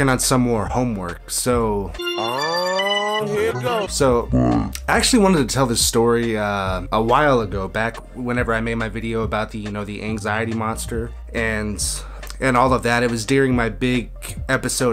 working on some more homework. So Oh, here so, I actually wanted to tell this story uh, a while ago, back whenever I made my video about the, you know, the anxiety monster and and all of that. It was during my big episode